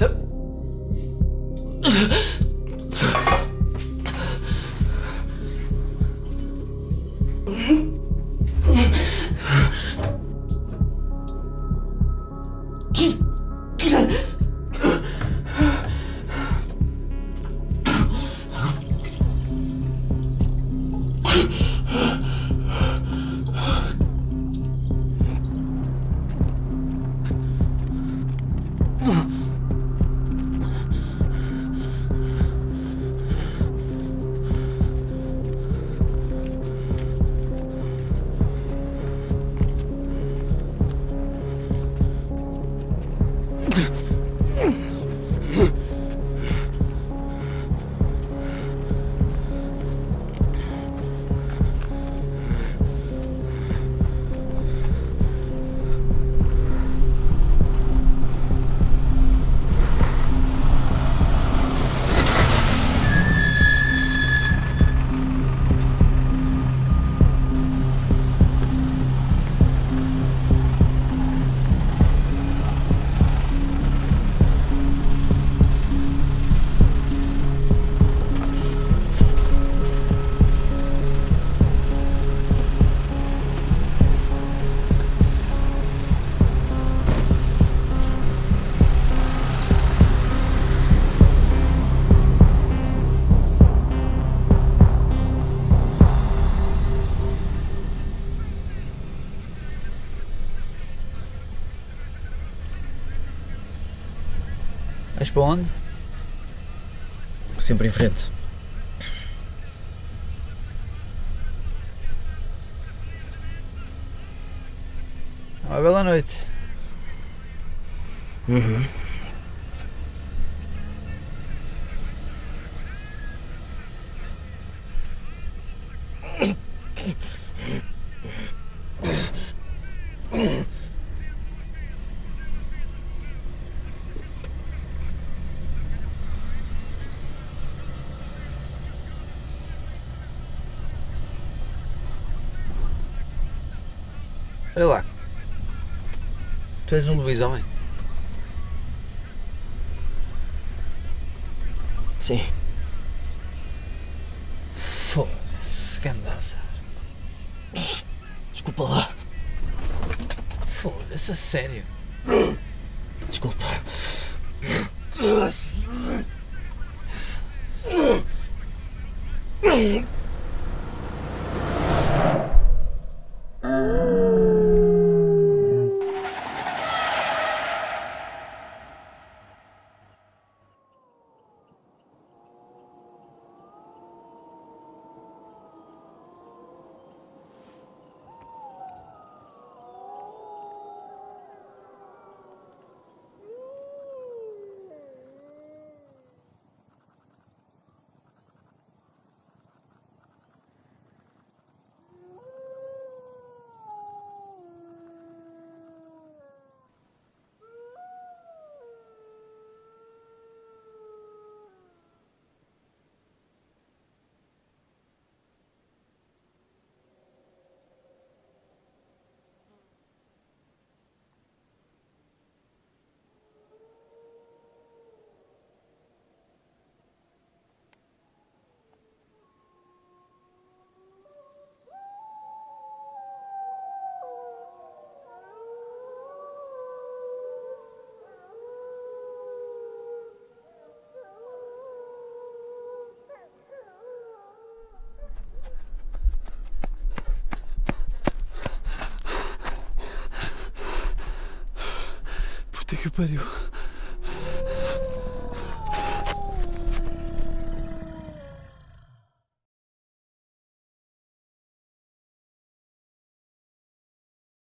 啊！啊！嗯！嗯！去！去！Vais para onde? Sempre em frente. Uma bela noite. Uhum. Olha lá. Tu és um lobisomem? Sim. Foda-se, gandaça. Desculpa lá. Foda-se, a sério. Desculpa. ты говорил.